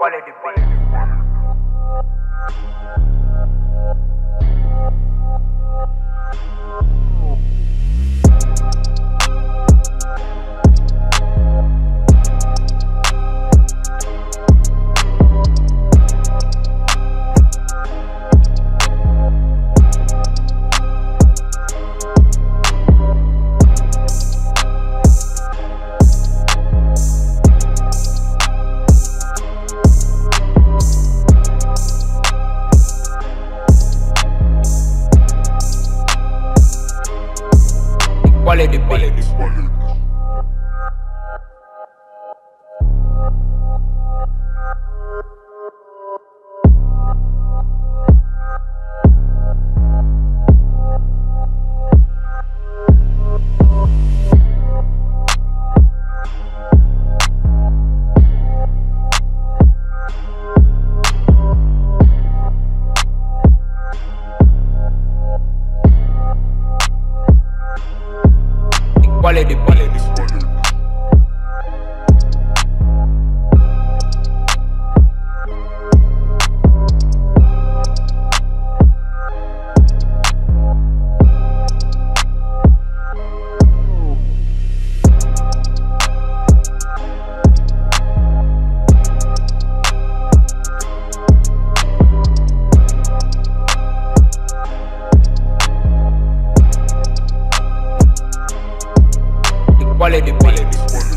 Quality beat. Quality beat. Quality Wallet the beat.